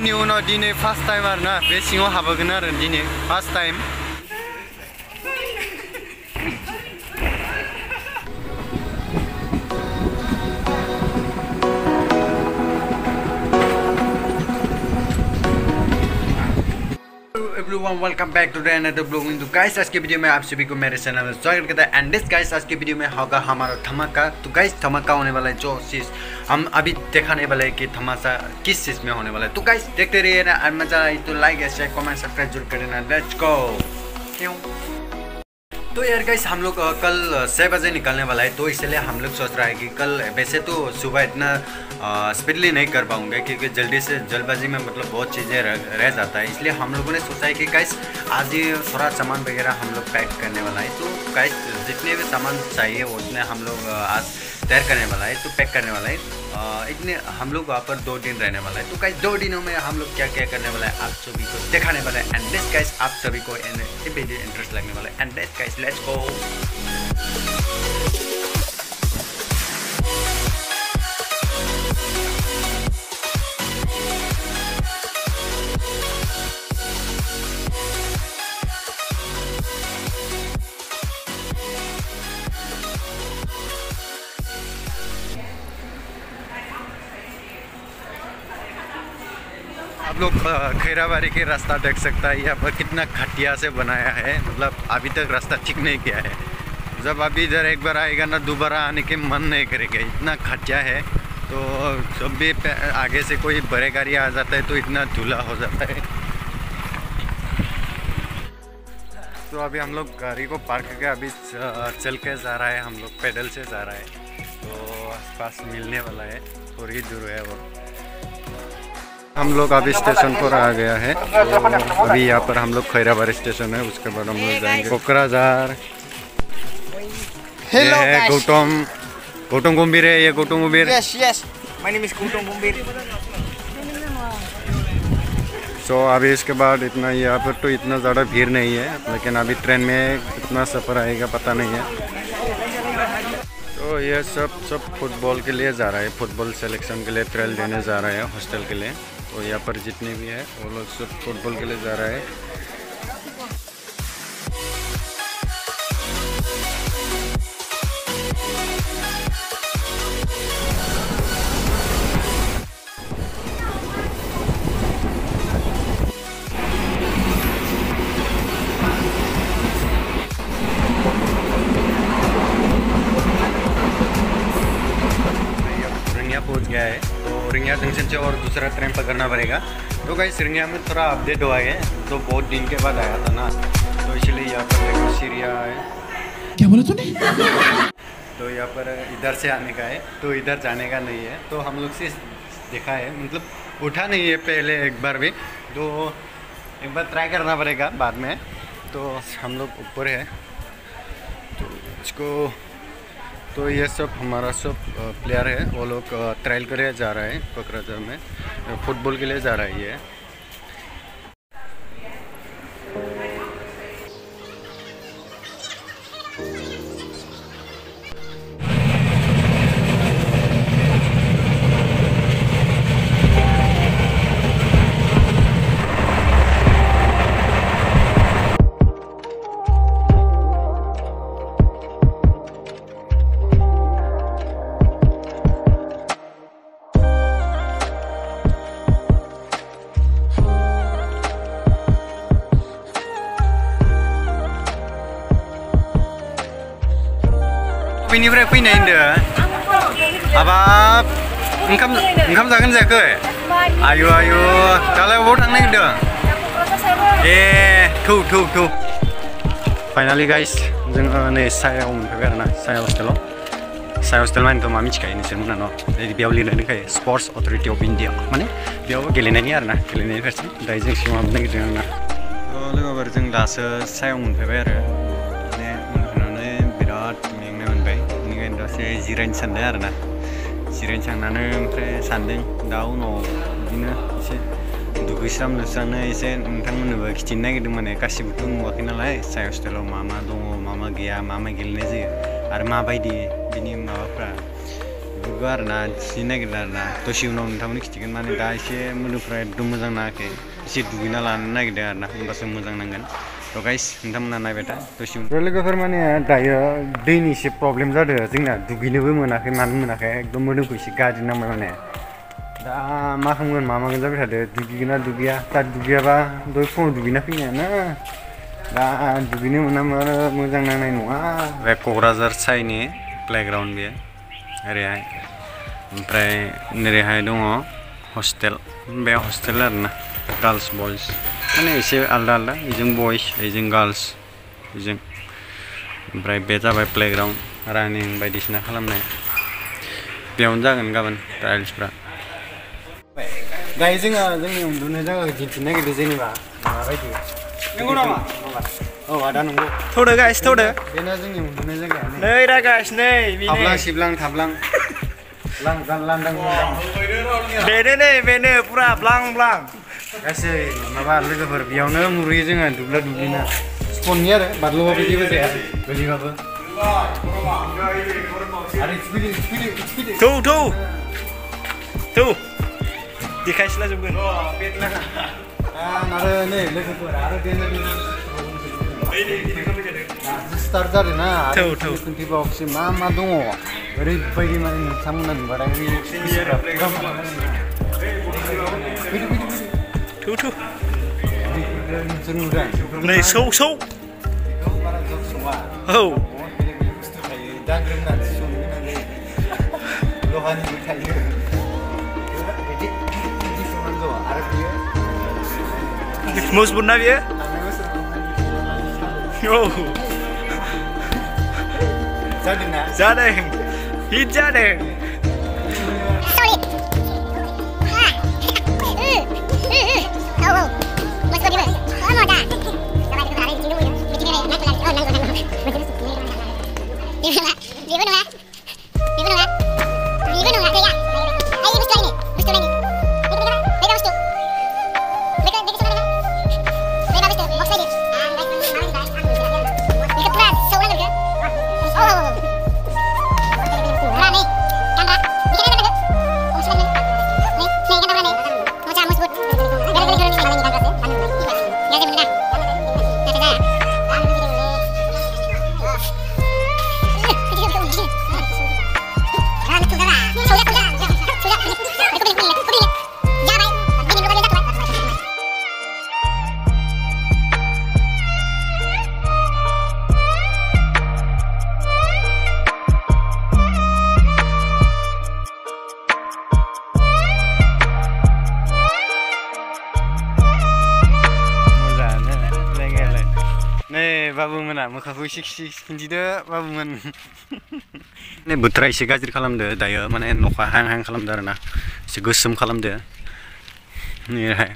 new no dine first time arna be singo habagna ran dine first time. Everyone welcome back to another blogging तो guys आज के video में आप सभी को मेरे चैनल में स्वागत करता है। एंड दिस गाइस आज के वीडियो में होगा हमारा धमाका। तो गाइस धमाका होने वाला है जो चीज़ हम अभी दिखाने वाले हैं कि धमाका किस चीज़ में होने वाला है। तो गाइस देखते रहिए ना मज़ा आई तो लाइक शेयर कमेंट सब्सक्राइब ज़रूर कर देना लेट्स गो क्यों? तो यार गाइस हम लोग कल छः बजे निकलने वाला है तो इसलिए हम लोग सोच रहा है कि कल वैसे तो सुबह इतना स्पीडली नहीं कर पाऊँगे क्योंकि जल्दी से जल्दबाजी में मतलब बहुत चीज़ें रह, रह जाता है। इसलिए हम लोगों ने सोचा है कि गाइस आज ही थोड़ा सामान वगैरह हम लोग पैक करने वाला है। तो गाइस जितने भी सामान चाहिए उतने हम लोग आज तैयार करने वाला है तो पैक करने वाला है। इतने हम लोग वहाँ पर दो दिन रहने वाला है। तो गाइस दो दिनों में हम लोग क्या क्या करने वाला है, आप सभी को दिखाने वाला है। एंड दिस आप सभी को इंटरेस्ट लगने वाला है। And this let's go Khairabari के रास्ता देख सकता है। यहाँ पर कितना घटिया से बनाया है। मतलब अभी तक रास्ता ठीक नहीं किया है। जब अभी इधर एक बार आएगा ना, दोबारा आने के मन नहीं करेगा। इतना घटिया है। तो जब भी आगे से कोई बड़े गाड़ी आ जाता है तो इतना धुला हो जाता है। तो अभी हम लोग गाड़ी को पार्क करके अभी चल के जा रहा है। हम लोग पैदल से जा रहा है। तो आसपास मिलने वाला है। थोड़ी दूर है और हम लोग अभी स्टेशन पर आ गया है तो अभी यहाँ पर हम लोग खैराबाद स्टेशन है उसके बाद हम लोग जाएँगे। कोकराझार। ये है गौतम। गौतम गंभीर है ये गौतम गंभीर। Bumbir. सो अभी इसके बाद इतना यहाँ पर तो इतना ज़्यादा भीड़ नहीं है लेकिन अभी ट्रेन में कितना सफ़र आएगा पता नहीं है। तो ये सब सब फुटबॉल के लिए जा रहा है फुटबॉल सिलेक्शन के लिए ट्रायल देने जा रहा है हॉस्टल के लिए। तो यहाँ पर जितने भी हैं, वो लोग सब फुटबॉल के लिए जा रहा है। पकड़ना पड़ेगा। तो गाइस रिंगिया में थोड़ा अपडेट हुआ है तो बहुत दिन के बाद आया था ना तो इसलिए यहाँ पर देखो सीरिया है। क्या बोला तूने? तो यहाँ पर इधर से आने का है तो इधर जाने का नहीं है। तो हम लोग से देखा है मतलब उठा नहीं है पहले एक बार भी। तो एक बार ट्राई करना पड़ेगा बाद में। तो हम लोग ऊपर है। तो इसको तो ये सब हमारा सब प्लेयर है। वो लोग ट्रायल करे जा रहा है कोकराझार में। फुटबॉल के लिए जा रहा है ये। फैनाय होनदों। हाबाब ओंखाम ओंखाम जागोन जायाखै? आयु आयु। दालाय बबाव थांनो नागिरदों? ए, थौ थौ थौ। फाइनालि गाइस जोङो नै सायाव मोनफैबाय आरोना, साया हस्टेलाव साया हस्टेल मानेथ' मा मिथिखायो नोंसोरमोना न' बेयाव लिरनाय दंखायो स्पर्ट्स अथरिटि अफ इन्डिया माने बेयाव गेलेनायनि आरोना, गेलेनायनि फारसे। दायो जों सिङाव हाबनो नागिरदों आरोना। थ' लोगोफोर, जों दासो सायाव मोनफैबाय आरो। दसे जिरायनो सानदों आरोना। जिरायनो साननानै ओमफ्राय सानदों दा उनाव बिदिनो एसे दुगैस्रां लोबस्रांनो एसे नोंथांमोननोबो खिथिनो नागिरदों माने गासिबोथ' नुवाखै नालाय साया हस्टेलाव मा मा दङ, मा मा गैया, मा मा गेलेनाय जायो आरो माबायदि बिनि माबाफ्रा बेखौ दुगो आरो ना जि नागिरदों आरो ना दसे उनाव नोंथांमोननो खिथिगोन माने दा एसे मोदोमफ्रा एकदम मोजां नाङाखै। एसे दुगैना लानो नागिरदों आरो ना होमबासो मोजां नांगोन। थ' गाइस नोंथांमोना नायबाय था? दसे लोगोफोर माने दायो दैनि एसे प्रब्लेम जादों। जोंना दुगैनोबो मोनाखै मानो मोनाखै? एकदम मोदोमखौ एसे गाज्रि नांबाय माने। दा मा खालामगोन मा मागोन जाबाय थादो? दुगैगोन ना दुगैया? दा दुगैयाबा दहाय फुङाव दुगैना फैनायानो दा दुगैनो मोनाबा मोजां नांनाय नङा। बे क'क्राझार साइनि प्लेग्राउन्ड बेयो। ओरैहाय। ओमफ्राय नोरैहाय दङ हस्टेल। बे हस्टेल आरोना। गार्लस बयस माने एसे आलदा आलदा बेजों बयस बेजों गार्लस बेजों ओमफ्राय बे जाबाय प्लेग्राउन्ड रानिं बायदिसिना खालामनाय बेयावनो जागोन गाबोन ट्रायल्सफ्रा दायो जोङो जोंनि उन्दुनाय जायगाखौ दिन्थिनो नागिरदों जेनेबा माबायदि नंगौ नामा औ आदा नंगौ थौदो गाइस थौदो बेनो जोंनि उन्दुनाय जायगाया नै दा गाइस नै थाब्लां सिबलां थाब्लां लांदां लांदां लांदां बेनो नै बेनो पुरा ब्लां ब्लां गासै माबा लोगोफोर बेयावनो मुरुयो जोङो दुब्ला दुब्लिनो। स्पननि आरो बारल'बाबो जेबो जाया। गोलैबाबो थौ थौ। थौ। देखायसिला जोबगोन। आरो नै लोगोफोर आरो स्टार्ट थौ, थौ। खोन्थिबावखसै मा मा दङ? ओरैबायदि माने नोंथांमोना नुबाथाय फैदो थौ थौ नोंसोर नुदों नै सौ सौ बारा जब सङा औ बुस्थु थायो दांग्रोमनानैसो 你们大老板这大来来你们怎你们 नै बाबुमोना मोखांखौ एसे खिन्थिदो बाबुमोन नै बोथोरा एसे गाज्रि खालामदो दायो माने नखा हाँ हाँ खालामदो आरोना एसे गोसोम खालामदो नैहाय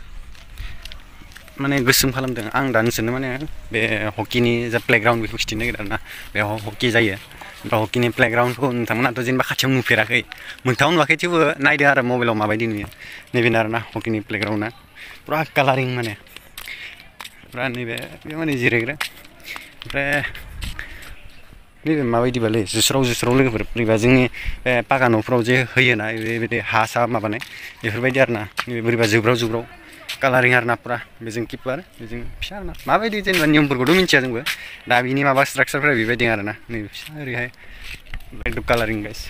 माने गोसोम खालामदों आं दा नोंसोरनो माने बे हकिनि जा प्लेग्राउन्ड बेखौ खिन्थिनो नागिरदों आरोना बेयाव हकि जायो ओमफ्राय हकिनि प्लेग्राउन्डखौ नोंथांमोनाथ' जेनेबा खाथियाव नुफेराखै मोगथाङाव नुवाखै थेवबो नायदो आरो मबाइलाव माबायदि नुयो नैबेनो आरोना हकिनि प्लेग्राउन्डआ पुरा कालारिं माने पुरा नैबे बे माने जिरायग्रा। ओमफ्राय नैबे माबायदिबालै जुस्राव जुस्राव बोरैबा जोंनि बे पाका न'फ्राव जे होयोना बेबायदि हा सा माबानाय बेफोरबायदि आरोना। नैबे बोरैबा जोब्राव जोब्राव कालारिं आरोना पुरा बेजों किपार बेजों फिसा आरोना। माबायदि जेनेबा नियमफोरखौथ' मिन्थिया जोंबो। दा बिनि माबा स्ट्राक्सारफोरा बेबायदि आरोना। नैबे फिसा ओरैहाय। एकदम कालारिं गाइस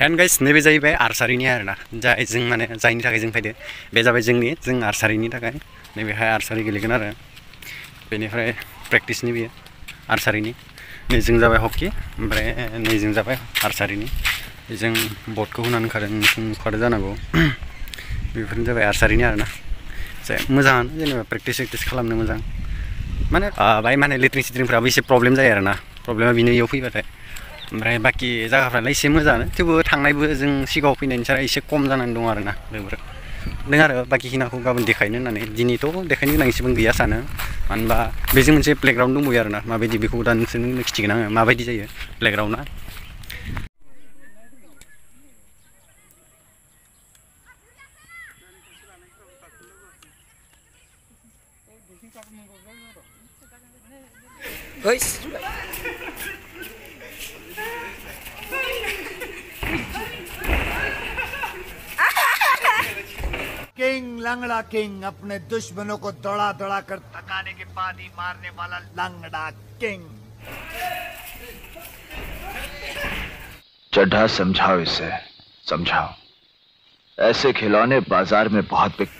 एन्ड गाइस नैबे जाहैबाय आर्सारिनि आरोना। जाय जों माने जायनि थाखाय जों फैदो, बे जाबाय जोंनि, जों आर्सारिनि थाखाय। नैबेहाय आर्सारि गेलेगोन आरो बेनिफ्राय प्रेक्टिसनि बेयो आर्सारिनि नैजों जाबाय हकि, ओमफ्राय नैजों जाबाय आर्सारिनि जों बटखौ होनानै ओंखारदों ओंखारदों जानांगौ। बेफोरनो जाबाय आर्सारिनि आरोना। जाय मोजाङानो जेनेबा प्रेक्टिस सेक्टिस खालामनो मोजां। माने बाहाय माने लेट्रिन सिट्रिनफ्राबो एसे प्रब्लेम जायो आरोना। प्रब्लेमा बेनो इयाव फैबाथाय। ओमफ्राय बाखि जायगाफ्रालाय एसे मोजाङानो। थेवबो थांनायबो जों सिगाङाव फैनायनि सारा एसे खम जानानै दं आरोना बेफोर। दङ आरो बाखि खिनाखौ गाबोन देखायनो होननानै दिनैथ' देखायनो गोनां एसेबां गैया सानो। मानो होनबा बेजों मोनसे प्लेग्राउन्ड दंबोयो आरोना, माबायदि बेखौ दा नोंसोरनो खिथिगोन आङो, माबायदि जायो प्लेग्राउन्डआ ओइ किंग लंगड़ा किंग अपने दुश्मनों को दौड़ा दौड़ा कर थकाने के बाद ही मारने वाला लंगड़ा किंग। चड्ढा समझाओ इसे समझाओ। ऐसे खिलौने बाज़ार में बहुत बिक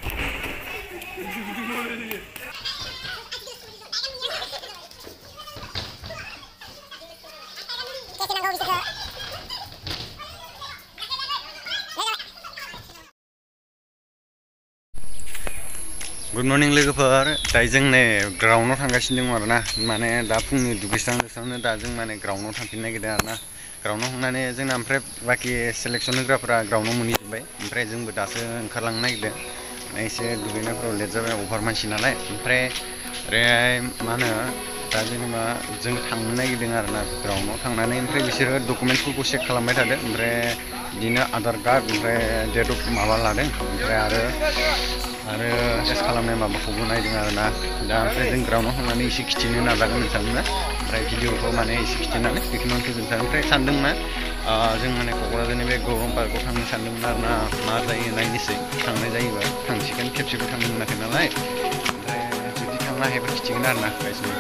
गुड मर्निं लोगोफोर। दायो जों नै ग्राउन्डआव थांगासिनो आरोना। माने दा फुंनि दुगैस्रां लोबस्रांनो दा जों माने ग्राउन्डआव थांफिननो नागिरदों आरोना। ग्राउन्डआव थांनानै जोंना ओमफ्राय बाखि सेलेक्सन होग्राफोरा ग्राउन्डआव मोनहैजोब्बाय। ओमफ्राय जोंबो दासो ओंखारलांनो नागिरदों। एसे दुगैनायफोराव लेट जाबाय, अभार मानसि नालाय। ओमफ्राय ओरैहाय मा होनो, दा जेनेबा जों थांनो नागिरदों आरोना ग्राउन्डआव थांनानै। ओमफ्राय बिसोरो डकुमेन्टसफोरखौ चेक खालामबाय थादों। ओमफ्राय बिदिनो आधार कार्ड, ओमफ्राय डेट अफ माबा लादों। ओमफ्राय आरो आरो टेस्ट खालामनाय माबाखौबो नायदों आरोना। दा ओमफ्राय जों ग्राउन्डआव थांनानै एसे खिथिनो नाजागोन बिथांमोना ओमफ्राय भिडिअखौ माने एसे खिथिनानै बेखौनो फोजोबनो ओमफ्राय सानदों मा जों माने क'क्राझारनि बे गौरं पार्कआव थांनो सानदोंमोन आरोना। मा जायो नायनोसै। थांनाय जायोबा थांसिगोन। खेबसेबो थांनो मोनाखै नालाय। ओमफ्राय जुदि थांनो हायोबा खिथिगोन आरोना गाइसनो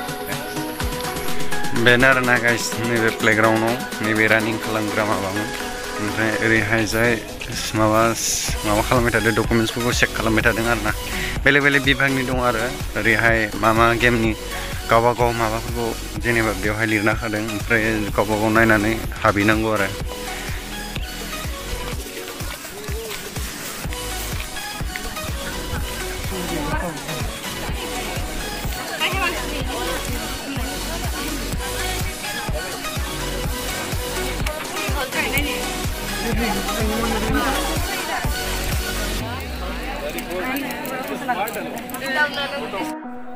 बेनो आरोना गाइस नैबे प्लेग्राउन्डआव। नैबे रानिं खालामग्रा माबामोन। ओमफ्राय ओरैहाय जाय माबा माबा खालामबाय चेक खालामबाय आरोना बेलेग बेलेग बिभागनि दं आरो। ओरैहाय मा मा गेमनि गावबा गाव माबाफोरखौ जेनेबा बेवहाय लिरना होदों, ओमफ्राय गावबा गाव नायनानै हाबहैनांगौ आरो। Very good.